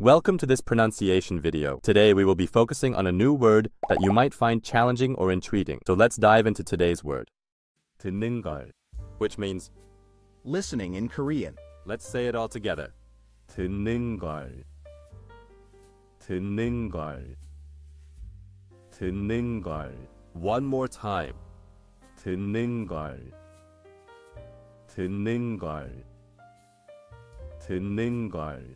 Welcome to this pronunciation video. Today we will be focusing on a new word that you might find challenging or intriguing. So let's dive into today's word. 듣는 걸, which means Listening in Korean. let's say it all together. 듣는 걸. 듣는 걸. 듣는 걸. One more time. 듣는 걸. 듣는 걸. 듣는 걸.